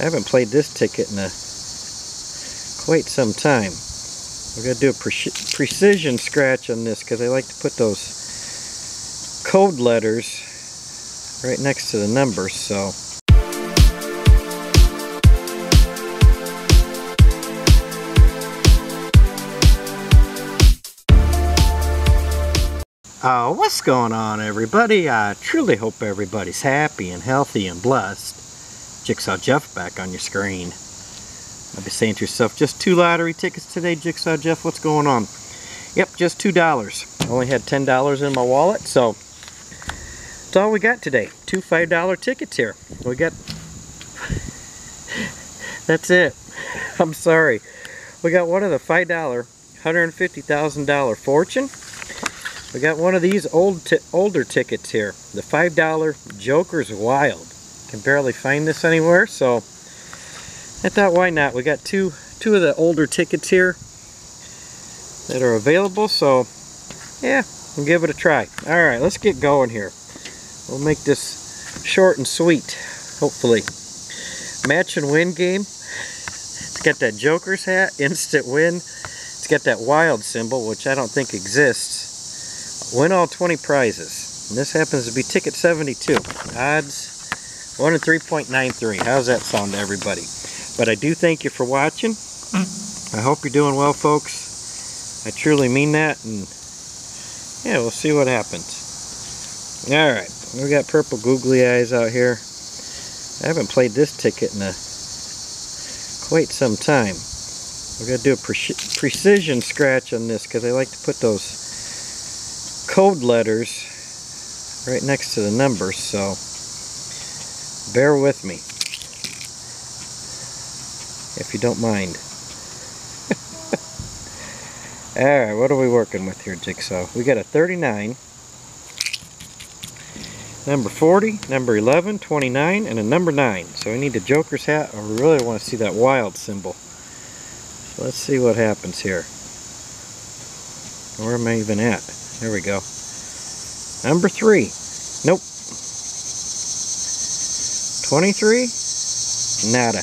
I haven't played this ticket in a quite some time. We're going to do a pre precision scratch on this because I like to put those code letters right next to the numbers. So. Uh, what's going on everybody? I truly hope everybody's happy and healthy and blessed. Jigsaw Jeff back on your screen. I'll be saying to yourself, just two lottery tickets today, Jigsaw Jeff, what's going on? Yep, just $2. I only had $10 in my wallet, so that's all we got today. Two $5 tickets here. We got... that's it. I'm sorry. We got one of the $5 $150,000 fortune we got one of these old older tickets here. The $5 Joker's Wild. Can barely find this anywhere, so I thought why not. We got two two of the older tickets here that are available, so yeah, we'll give it a try. Alright, let's get going here. We'll make this short and sweet, hopefully. Match and win game. It's got that Joker's hat, instant win. It's got that wild symbol, which I don't think exists win all 20 prizes. And this happens to be ticket 72. Odds 1 in 3.93. How's that sound to everybody? But I do thank you for watching. Mm. I hope you're doing well, folks. I truly mean that. And yeah, we'll see what happens. Alright, we got purple googly eyes out here. I haven't played this ticket in a quite some time. We're going to do a pre precision scratch on this because I like to put those code letters right next to the numbers, so bear with me if you don't mind. Alright, what are we working with here, Jigsaw? We got a 39, number 40, number 11, 29, and a number 9. So we need the Joker's hat, we really want to see that wild symbol. So let's see what happens here. Where am I even at? There we go. Number three. Nope. 23. Nada. 18.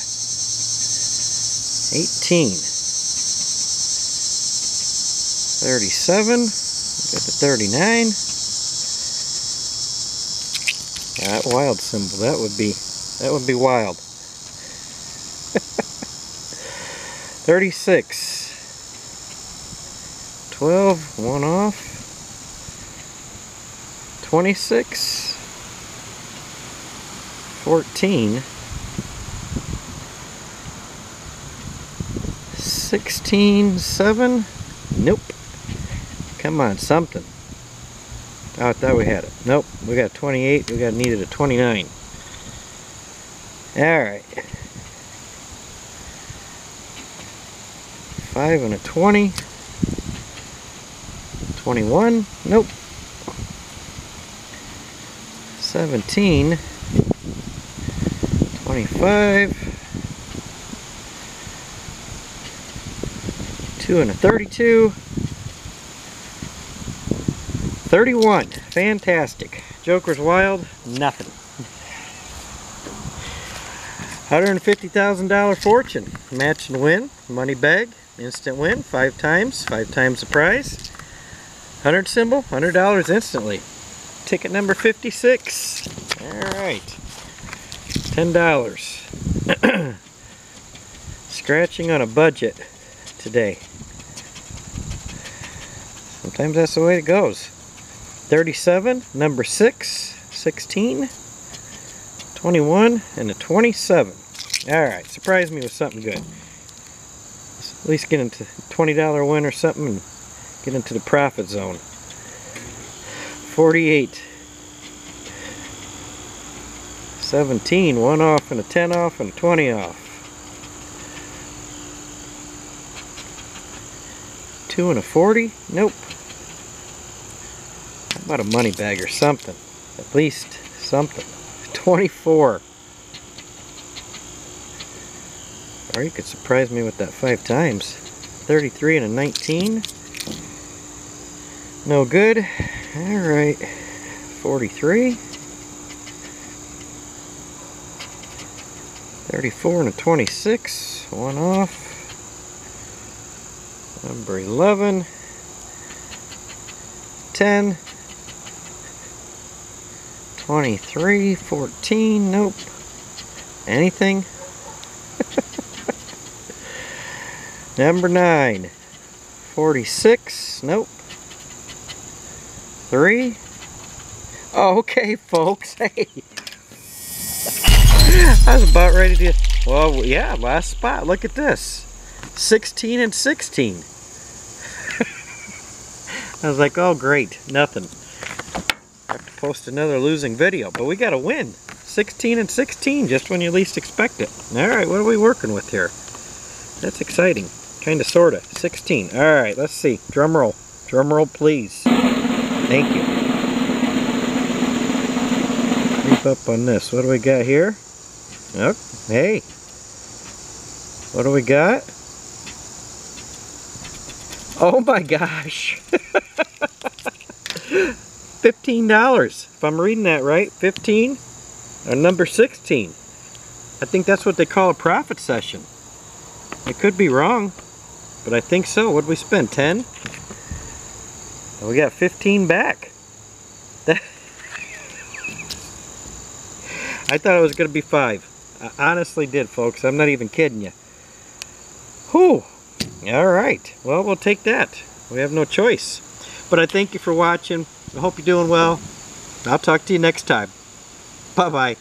37. Got the 39. That wild symbol. That would be that would be wild. 36. 12. One off. 26 14 16 7 nope. Come on something. Oh, I thought we had it. Nope we got 28 we got needed a 29 alright 5 and a 20 21 nope. 17, 25, 2 and a 32, 31. Fantastic. Joker's Wild, nothing. $150,000 fortune. Match and win. Money bag. Instant win. Five times. Five times the prize. 100 symbol. $100 instantly ticket number 56. Alright. $10. Scratching on a budget today. Sometimes that's the way it goes. 37, number 6, 16, 21, and a 27. Alright, surprise me with something good. At least get into $20 win or something and get into the profit zone. 48 17 one off and a 10 off and a 20 off. Two and a 40 nope. How about a money bag or something? At least something. 24 or you could surprise me with that five times. 33 and a 19 no good. Alright, 43. 34 and a 26. One off. Number 11. 10. 23. 14. Nope. Anything? Number 9. 46. Nope. 3. Okay, folks. Hey. I was about ready to... Well, yeah, last spot. Look at this. 16 and 16. I was like, oh, great. Nothing. I have to post another losing video. But we got to win. 16 and 16, just when you least expect it. All right, what are we working with here? That's exciting. Kind of, sort of. 16. All right, let's see. Drum roll. Drum roll, please. Thank you. Creep up on this. What do we got here? Oh, hey. What do we got? Oh my gosh. $15. If I'm reading that right, 15 or number 16. I think that's what they call a profit session. I could be wrong, but I think so. What did we spend? 10? And we got 15 back. I thought it was going to be 5. I honestly did, folks. I'm not even kidding you. Whew. Alright. Well, we'll take that. We have no choice. But I thank you for watching. I hope you're doing well. I'll talk to you next time. Bye-bye.